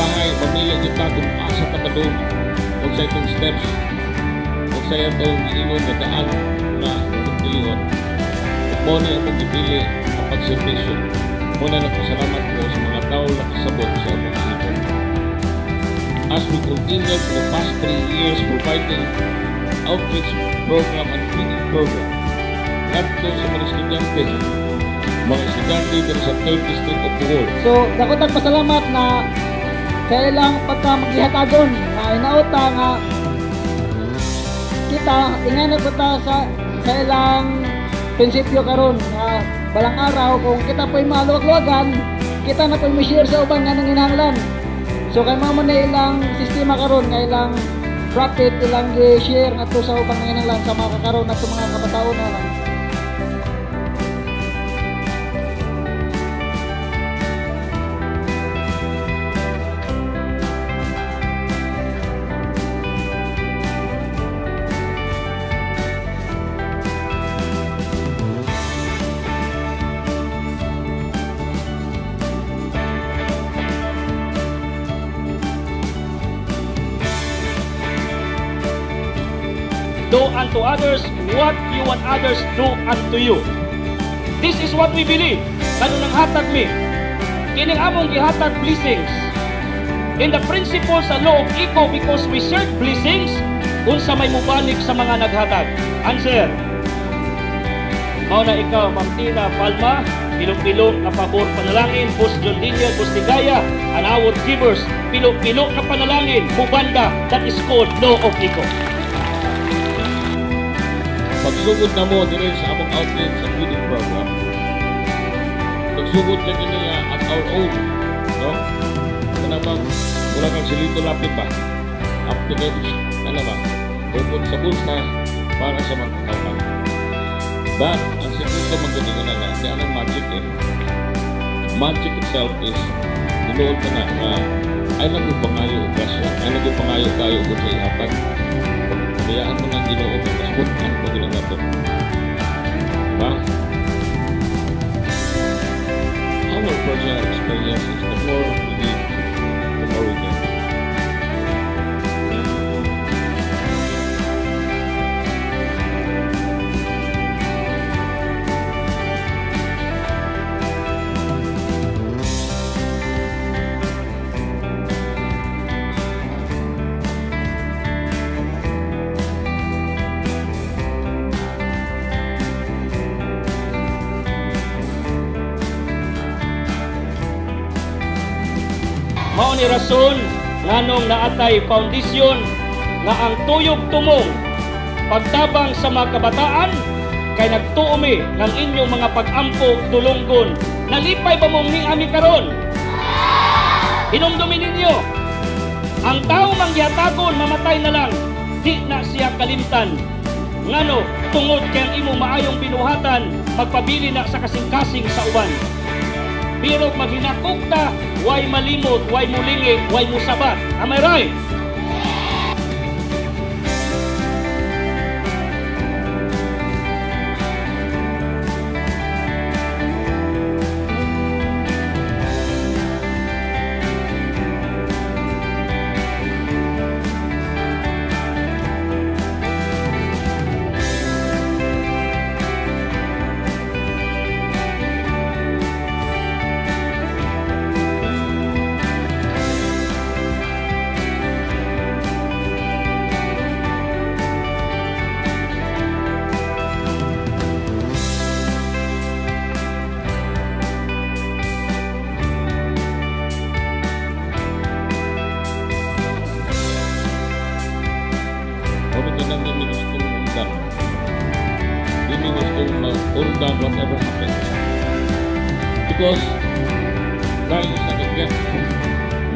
bahay, mamili kita kung asa ka ba doon. Kung sa itong steps, kung sa itong ingon na daan na pagpiliwan. Mo na akong gipili ang pagservisyo. Muna nagpasalamat ko sa mga tao na kasabot sa mga hapon. As we continue for the past three years providing outreach program and feeding program, ngadto sa mga estudyante, mga estudyante dito sa 3rd District of Bohol. So, dako tag pasalamat na sa ilang pagka maghihatagon na inauta nga kita ingana ko ta sa sa ilang prinsipyo karon nga balang araw kung kita po'y maluwag-luwagan kita na po'y share sa uban nga nanginahanglan. So kay mamo na ilang sistema karon nga ilang profit ilang share nga to sa ubang nanginahanglan sa mga kakaroon na mga kabataon na do unto others what you want others do unto you. This is what we believe. Kano nang hatag mi? Kining among gihatag blessings. In the principles sa law of eco because we serve blessings, unsa may mubalik sa mga naghatag. Answer. Mao na ikaw, Ma'am Tina Palma, pilok-pilok na pabor panalangin, Boss John Linya, Boss Ligaya, and our givers, pilok-pilok na panalangin, bubanda, that is called law of eco. Pagsugod na mo dire sa among outlet sa feeding program. Pagsugod ka niya at our own, no? Kana bang wala kang silito lapit pa. Up to date, ano ba? Bukod sa bulsa para sa mga kaupan. But, ang sikreto magkatigo na lang, di anong magic eh. Magic itself is, niluod ka na na ay nagpupangayo kaso, ay nagpupangayo tayo kung sa ihatag. Kayaan mo ng ginoo kung kasbot, ano ba ginawa to? Diba? Our personal experiences, the more ni rason nganong naatay foundation nga ang tuyog tumong pagtabang sa mga kabataan kay nagtuumi ng inyong mga pag-ampo dulonggon nalipay ba mong ni ami karon? Hinumdumi ninyo ang tao mangyatagon mamatay na lang. Di na siya kalimtan. Ngano tungod kay ang imo maayong binuhatan magpabili na sa kasing-kasing sa uban pero maghinakok ta, way malimot, way mulingi, way musabat. Am I right? Ka nang hindi gustong undan? Hindi gustong mag-undan whatever happens. Because, dahil sa kagyan,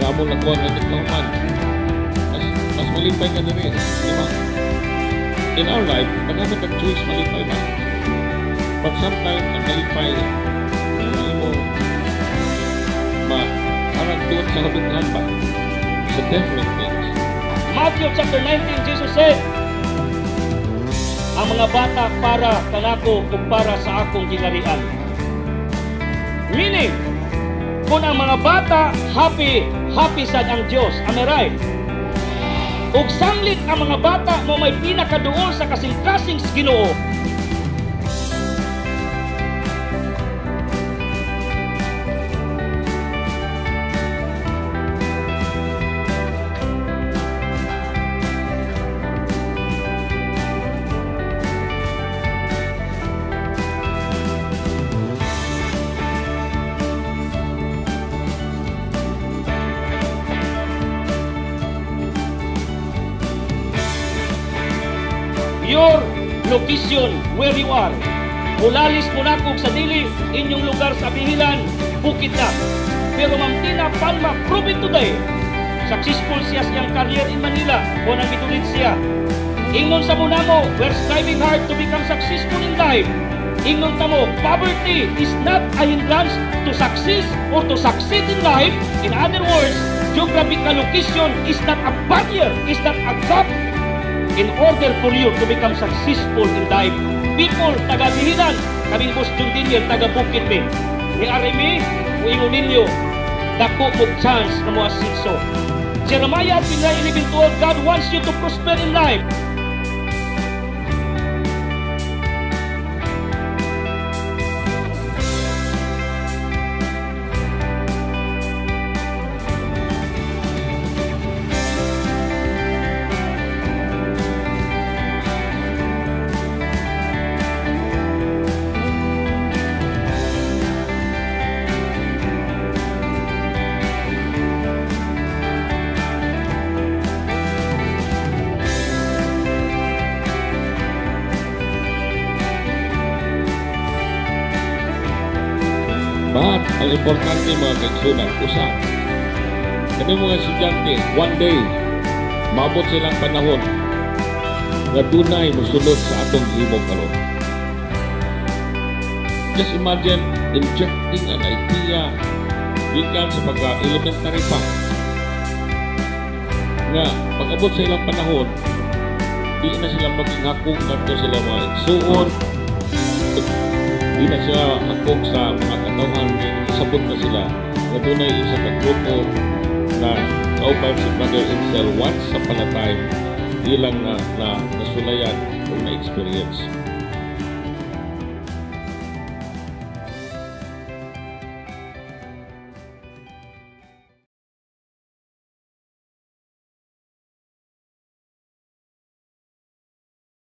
nga mo na kuha na diploman, mas, mas malipay ka rin. Di ba? In our life, nagkakaroon ka choice malipay ba? But sometimes, ang malipay, hindi mo ma parang doon sa kabuthan ba? Sa different things. Matthew chapter 19, Jesus said, Ang mga bata para kanako kung para sa akong ginarian. Meaning, kung ang mga bata happy, happy sad ang Dios. Am? Ug sanglit ang mga bata mo may pinakaduol sa kasing-kasing Ginoo. Your location where you are. Mulalis mo na kung sa dili inyong lugar sa Bihilan, bukid na. Pero Ma'am Tina Palma, prove it today. Successful siya siyang career in Manila o nang bitulit siya. Ingnon sa muna mo, we're striving hard to become successful in life. Ingnon ta mo, poverty is not a hindrance to success or to succeed in life. In other words, geographical location is not a barrier, is not a gap in order for you to become successful in life. People, taga-bihinan, kaming Boss Jun Dinier, taga-bukid mi. Ni Arimi, uingon ninyo, dako mo chance na mo asinso. Jeremiah 29:11 God wants you to prosper in life. Ang importante mga kaigsunan, usa. Kani mga estudyante, one day, maabot silang panahon nga dunay mosulod sa atong himo karon. Just imagine injecting an idea gikan sa pagka-elementary pa nga pag-abot sa ilang panahon di na sila maging hakong kadto sila mga igsuon di na siya hakog sa mga katawhan sabot na sila. Na dunay isa ka grupo na kauban si Brother Incel once sa panatay ilang na, na nasulayan o na experience